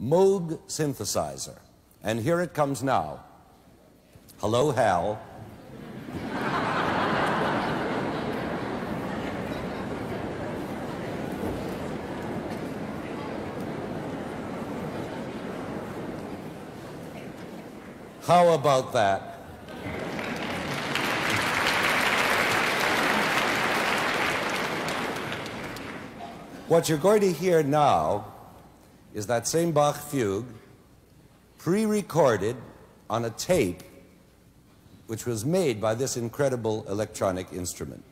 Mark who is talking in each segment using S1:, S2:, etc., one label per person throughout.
S1: Moog synthesizer. And here it comes now. Hello, Hal. How about that? What you're going to hear now is that same Bach fugue pre recorded on a tape which was made by this incredible electronic instrument.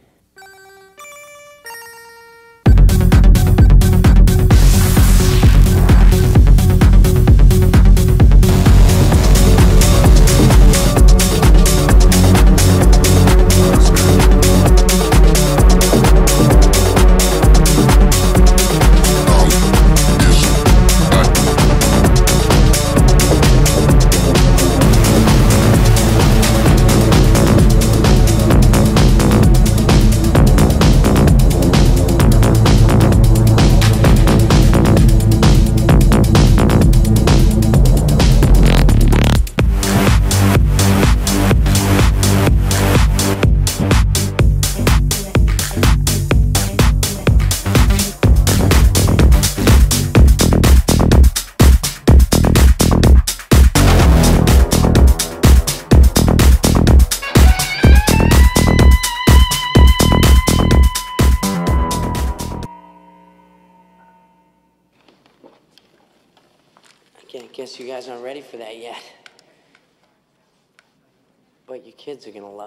S2: I guess you guys aren't ready for that yet. But your kids are gonna love